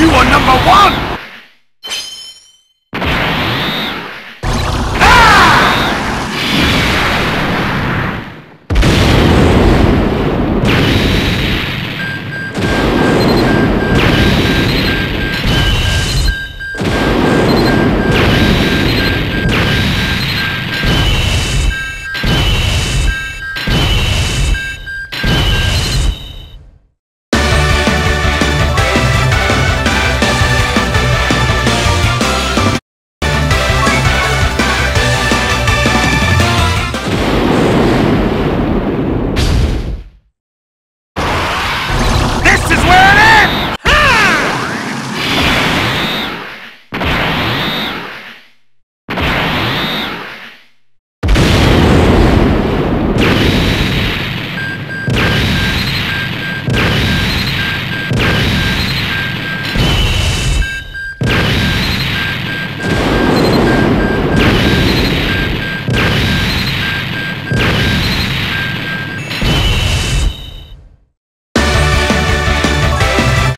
You are number one!